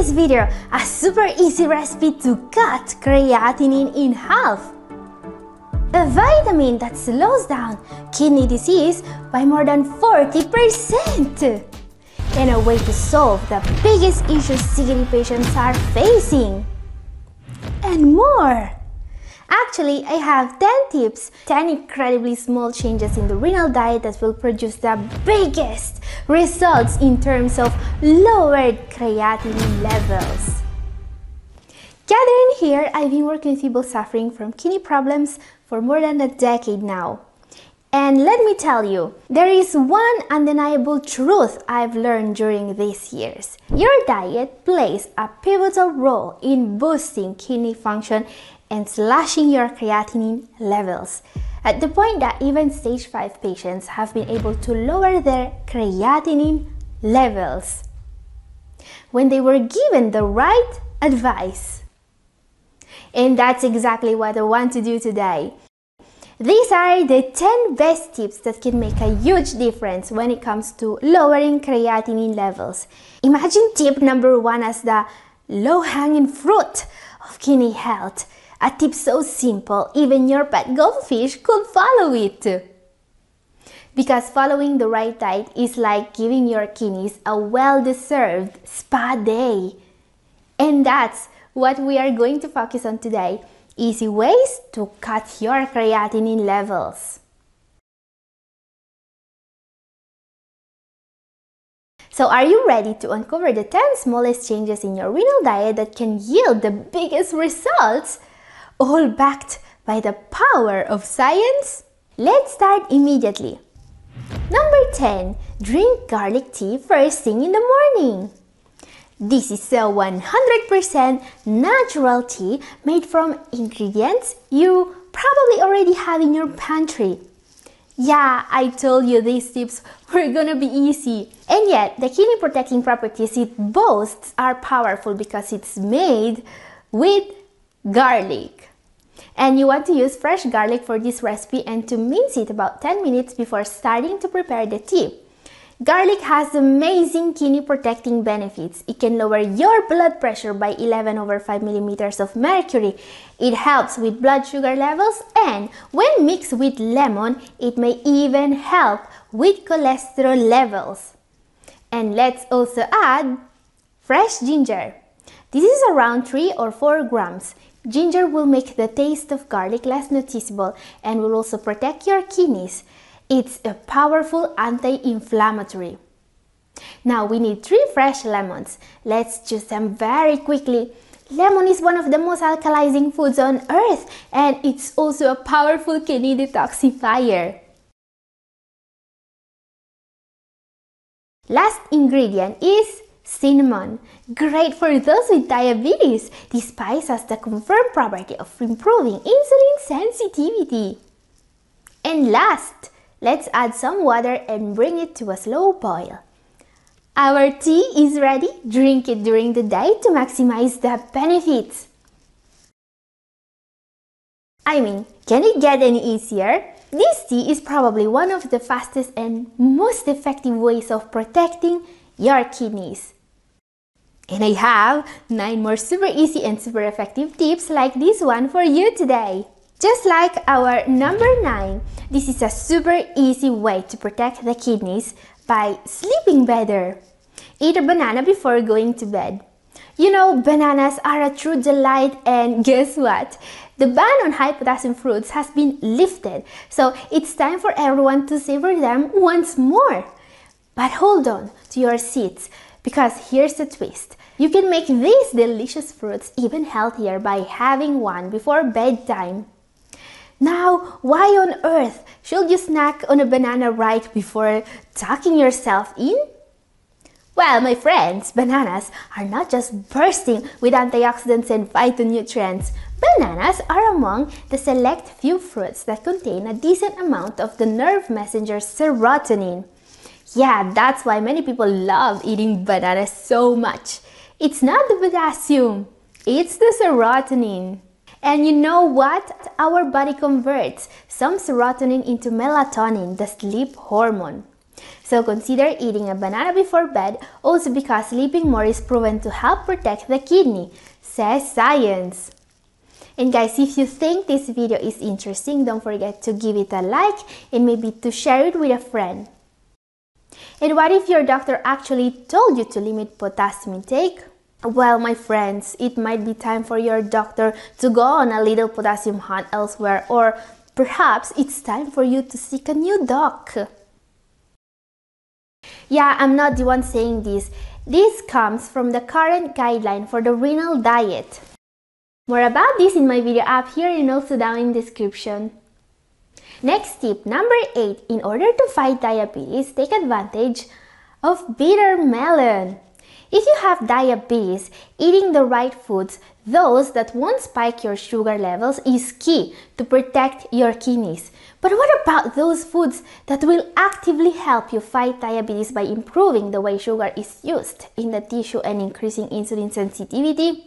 today's video a super easy recipe to cut creatinine in half. A vitamin that slows down kidney disease by more than 40%. And a way to solve the biggest issues CKD patients are facing. And more. Actually, I have 10 tips, 10 incredibly small changes in the renal diet that will produce the biggest results in terms of lowered creatinine levels. Katherine here, I've been working with people suffering from kidney problems for more than a decade now. And let me tell you, there is one undeniable truth I've learned during these years. Your diet plays a pivotal role in boosting kidney function and slashing your creatinine levels at the point that even stage 5 patients have been able to lower their creatinine levels when they were given the right advice. And that's exactly what I want to do today. These are the 10 best tips that can make a huge difference when it comes to lowering creatinine levels. Imagine tip number one as the low hanging fruit of kidney health. A tip so simple, even your pet goldfish could follow it. Because following the right diet is like giving your kidneys a well deserved spa day. And that's what we are going to focus on today easy ways to cut your creatinine levels. So are you ready to uncover the 10 smallest changes in your renal diet that can yield the biggest results? All backed by the power of science? Let's start immediately. Number 10. Drink garlic tea first thing in the morning. This is a 100% natural tea made from ingredients you probably already have in your pantry. Yeah, I told you these tips were gonna be easy. And yet, the healing protecting properties it boasts are powerful because it's made with garlic. And you want to use fresh garlic for this recipe and to mince it about 10 minutes before starting to prepare the tea. Garlic has amazing kidney protecting benefits. It can lower your blood pressure by 11 over 5 millimeters of mercury. It helps with blood sugar levels and when mixed with lemon, it may even help with cholesterol levels. And let's also add fresh ginger. This is around 3 or 4 grams. Ginger will make the taste of garlic less noticeable and will also protect your kidneys. It's a powerful anti-inflammatory. Now we need 3 fresh lemons. Let's juice them very quickly. Lemon is one of the most alkalizing foods on earth and it's also a powerful kidney detoxifier. Last ingredient is Cinnamon, great for those with diabetes. This spice has the confirmed property of improving insulin sensitivity. And last, let's add some water and bring it to a slow boil. Our tea is ready. Drink it during the day to maximize the benefits. I mean, can it get any easier? This tea is probably one of the fastest and most effective ways of protecting your kidneys. And I have 9 more super easy and super effective tips like this one for you today. Just like our number 9, this is a super easy way to protect the kidneys by sleeping better. Eat a banana before going to bed. You know, bananas are a true delight and guess what? The ban on high potassium fruits has been lifted, so it's time for everyone to savor them once more. But hold on to your seats because here's the twist. You can make these delicious fruits even healthier by having one before bedtime. Now, why on earth should you snack on a banana right before tucking yourself in? Well, my friends, bananas are not just bursting with antioxidants and phytonutrients. Bananas are among the select few fruits that contain a decent amount of the nerve messenger serotonin. Yeah, that's why many people love eating bananas so much. It's not the potassium, it's the serotonin. And you know what? Our body converts some serotonin into melatonin, the sleep hormone. So consider eating a banana before bed also because sleeping more is proven to help protect the kidney, says science. And guys, if you think this video is interesting, don't forget to give it a like and maybe to share it with a friend. And what if your doctor actually told you to limit potassium intake? Well, my friends, it might be time for your doctor to go on a little potassium hunt elsewhere, or perhaps it's time for you to seek a new doc. Yeah, I'm not the one saying this. This comes from the current guideline for the renal diet. More about this in my video up here and also down in description. Next tip, number 8. In order to fight diabetes, take advantage of bitter melon. If you have diabetes, eating the right foods, those that won't spike your sugar levels, is key to protect your kidneys. But what about those foods that will actively help you fight diabetes by improving the way sugar is used in the tissue and increasing insulin sensitivity?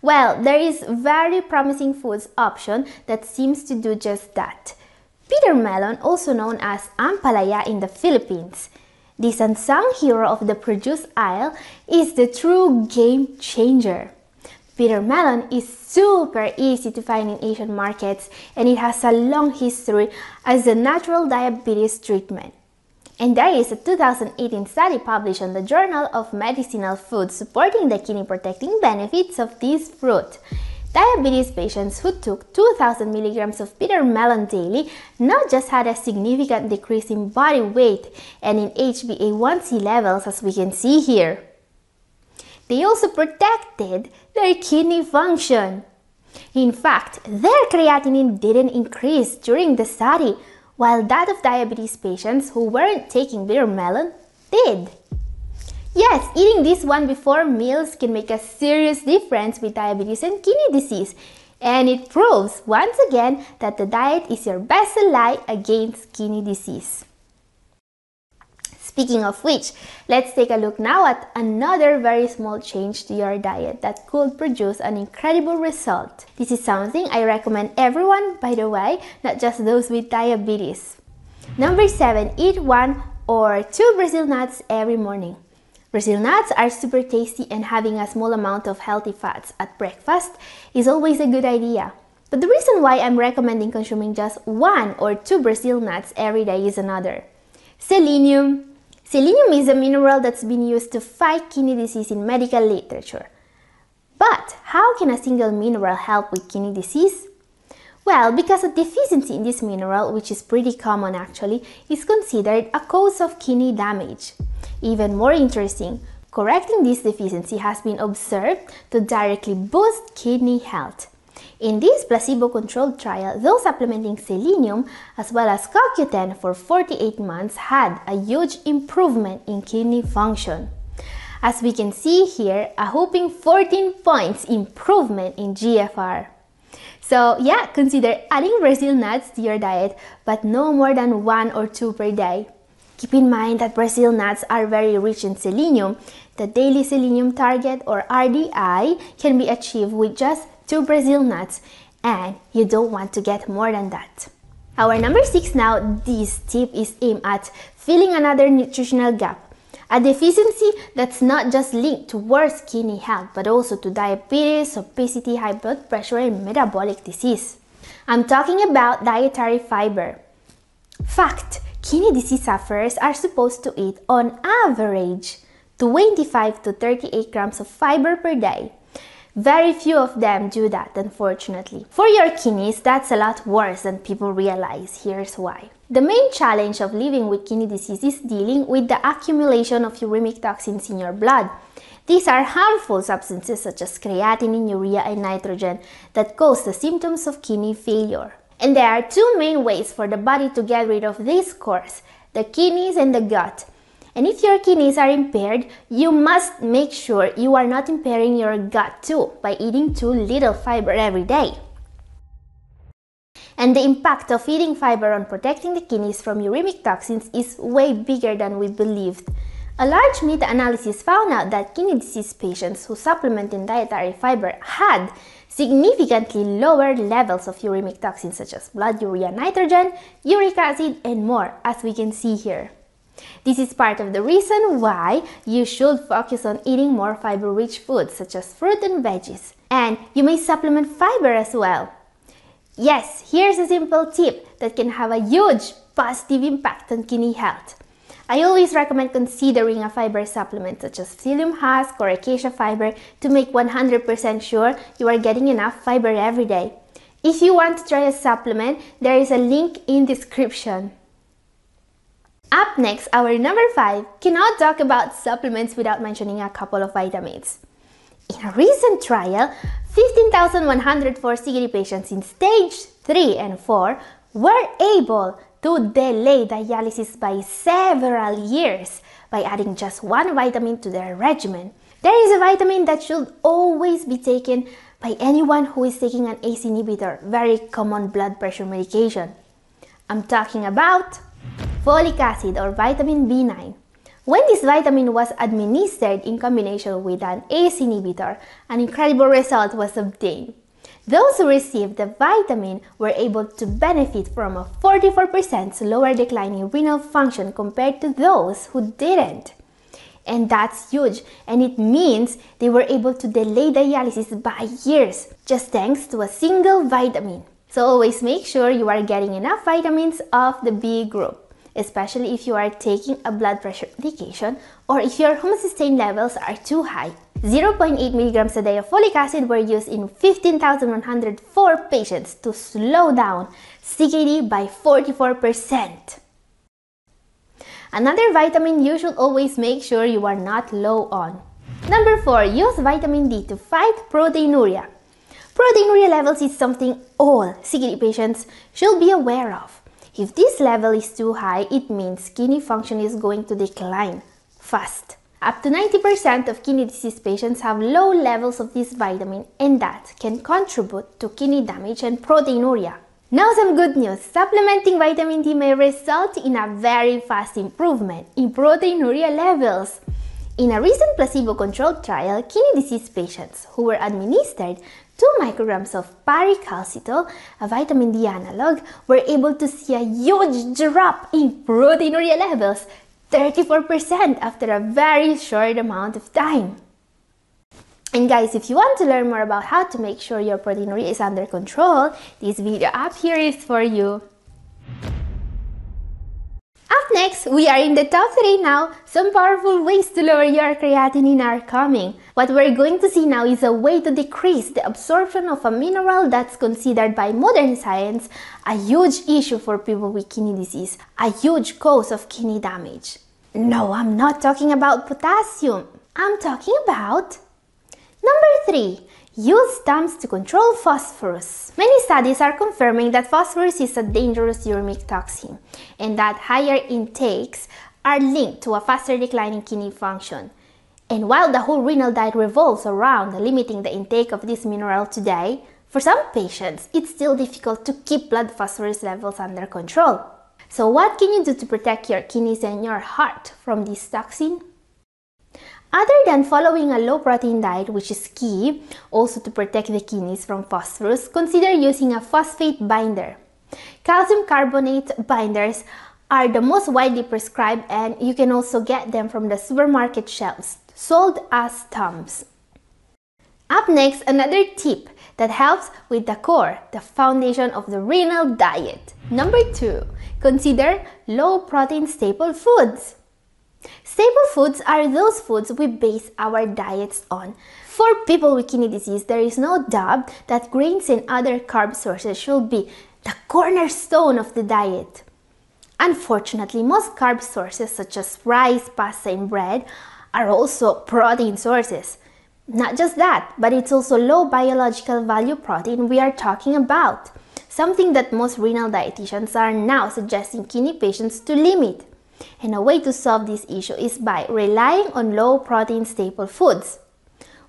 Well, there is very promising foods option that seems to do just that. Bitter melon, also known as ampalaya in the Philippines, this unsung hero of the produce aisle is the true game changer. Bitter melon is super easy to find in Asian markets and it has a long history as a natural diabetes treatment. And there is a 2018 study published on the Journal of Medicinal Foods supporting the kidney protecting benefits of this fruit. Diabetes patients who took 2000 milligrams of bitter melon daily not just had a significant decrease in body weight and in HbA1c levels as we can see here. They also protected their kidney function. In fact, their creatinine didn't increase during the study, while that of diabetes patients who weren't taking bitter melon did. Yes, eating this one before meals can make a serious difference with diabetes and kidney disease. And it proves once again that the diet is your best ally against kidney disease. Speaking of which, let's take a look now at another very small change to your diet that could produce an incredible result. This is something I recommend everyone, by the way, not just those with diabetes. Number 7. Eat one or two Brazil nuts every morning. Brazil nuts are super tasty and having a small amount of healthy fats at breakfast is always a good idea. But the reason why I'm recommending consuming just one or two Brazil nuts every day is another. Selenium. Selenium is a mineral that's been used to fight kidney disease in medical literature. But how can a single mineral help with kidney disease? Well, because a deficiency in this mineral, which is pretty common actually, is considered a cause of kidney damage. Even more interesting, correcting this deficiency has been observed to directly boost kidney health. In this placebo-controlled trial, those supplementing selenium as well as CoQ10 for 48 months had a huge improvement in kidney function. As we can see here, a whopping 14 points improvement in GFR. So yeah, consider adding Brazil nuts to your diet, but no more than one or two per day. Keep in mind that Brazil nuts are very rich in selenium. The daily selenium target or RDI can be achieved with just two Brazil nuts and you don't want to get more than that. Our number 6 now, this tip is aimed at filling another nutritional gap. A deficiency that's not just linked to worse kidney health but also to diabetes, obesity, high blood pressure and metabolic disease. I'm talking about dietary fiber. Fact! kidney disease sufferers are supposed to eat on average 25 to 38 grams of fiber per day. Very few of them do that, unfortunately. For your kidneys, that's a lot worse than people realize. Here's why. The main challenge of living with kidney disease is dealing with the accumulation of uremic toxins in your blood. These are harmful substances such as creatinine, urea, and nitrogen that cause the symptoms of kidney failure. And there are two main ways for the body to get rid of these cores, the kidneys and the gut. And if your kidneys are impaired, you must make sure you are not impairing your gut too by eating too little fiber every day. And the impact of eating fiber on protecting the kidneys from uremic toxins is way bigger than we believed. A large meta-analysis found out that kidney disease patients who supplemented in dietary fiber had significantly lower levels of uremic toxins such as blood urea nitrogen, uric acid, and more, as we can see here. This is part of the reason why you should focus on eating more fiber-rich foods such as fruit and veggies. And you may supplement fiber as well. Yes, here's a simple tip that can have a huge positive impact on kidney health. I always recommend considering a fiber supplement such as psyllium husk or acacia fiber to make 100% sure you are getting enough fiber every day. If you want to try a supplement, there is a link in description. Up next, our number 5 cannot talk about supplements without mentioning a couple of vitamins. In a recent trial, 15,104 CKD patients in stage 3 and 4 were able to delay dialysis by several years by adding just one vitamin to their regimen. There is a vitamin that should always be taken by anyone who is taking an ACE inhibitor, very common blood pressure medication. I'm talking about folic acid or vitamin B9. When this vitamin was administered in combination with an ACE inhibitor, an incredible result was obtained. Those who received the vitamin were able to benefit from a 44% lower decline in renal function compared to those who didn't. And that's huge, and it means they were able to delay dialysis by years just thanks to a single vitamin. So always make sure you are getting enough vitamins of the B group especially if you are taking a blood pressure medication or if your homocysteine levels are too high. 0.8 milligrams a day of folic acid were used in 15,104 patients to slow down CKD by 44%. Another vitamin you should always make sure you are not low on. Number 4. Use vitamin D to fight proteinuria. Proteinuria levels is something all CKD patients should be aware of. If this level is too high, it means kidney function is going to decline fast. Up to 90% of kidney disease patients have low levels of this vitamin and that can contribute to kidney damage and proteinuria. Now some good news, supplementing vitamin D may result in a very fast improvement in proteinuria levels. In a recent placebo-controlled trial, kidney disease patients who were administered 2 micrograms of paricalcitol, a vitamin D analog, were able to see a huge drop in proteinuria levels, 34% after a very short amount of time. And guys, if you want to learn more about how to make sure your proteinuria is under control, this video up here is for you. Next, we are in the top 3 now. Some powerful ways to lower your creatinine are coming. What we're going to see now is a way to decrease the absorption of a mineral that's considered by modern science a huge issue for people with kidney disease, a huge cause of kidney damage. No, I'm not talking about potassium. I'm talking about number 3, Use Tums to control phosphorus. Many studies are confirming that phosphorus is a dangerous uremic toxin and that higher intakes are linked to a faster decline in kidney function. And while the whole renal diet revolves around limiting the intake of this mineral today, for some patients, it's still difficult to keep blood phosphorus levels under control. So what can you do to protect your kidneys and your heart from this toxin? Other than following a low protein diet, which is key also to protect the kidneys from phosphorus, consider using a phosphate binder. Calcium carbonate binders are the most widely prescribed and you can also get them from the supermarket shelves, sold as Tums. Up next, another tip that helps with the core, the foundation of the renal diet. Number 2. Consider low protein staple foods. Staple foods are those foods we base our diets on. For people with kidney disease, there is no doubt that grains and other carb sources should be the cornerstone of the diet. Unfortunately, most carb sources such as rice, pasta, and bread are also protein sources. Not just that, but it's also low biological value protein we are talking about, something that most renal dietitians are now suggesting kidney patients to limit. And a way to solve this issue is by relying on low protein staple foods.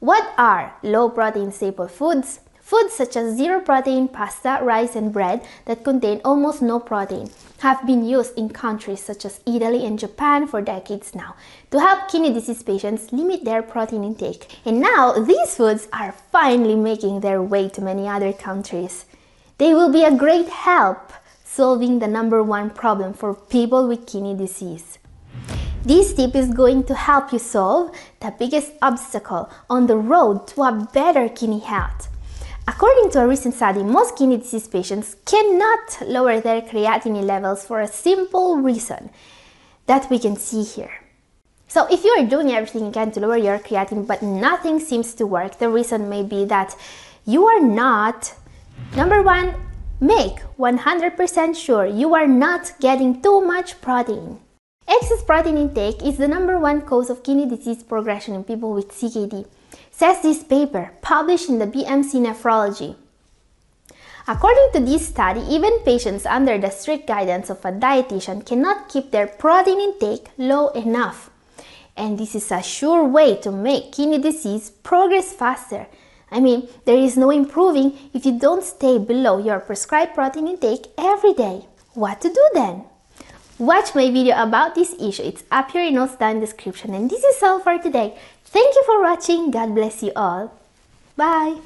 What are low protein staple foods? Foods such as zero protein pasta, rice, and bread that contain almost no protein have been used in countries such as Italy and Japan for decades now to help kidney disease patients limit their protein intake. And now these foods are finally making their way to many other countries. They will be a great help solving the number one problem for people with kidney disease. This tip is going to help you solve the biggest obstacle on the road to a better kidney health. According to a recent study, most kidney disease patients cannot lower their creatinine levels for a simple reason that we can see here. So if you are doing everything you can to lower your creatinine but nothing seems to work, the reason may be that you are not, number one, make 100% sure you are not getting too much protein. Excess protein intake is the number one cause of kidney disease progression in people with CKD, says this paper published in the BMC Nephrology. According to this study, even patients under the strict guidance of a dietitian cannot keep their protein intake low enough. And this is a sure way to make kidney disease progress faster. I mean, there is no improving if you don't stay below your prescribed protein intake every day. What to do then? Watch my video about this issue. It's up here in notes down description. And this is all for today. Thank you for watching. God bless you all. Bye.